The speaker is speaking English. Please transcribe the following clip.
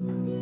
mm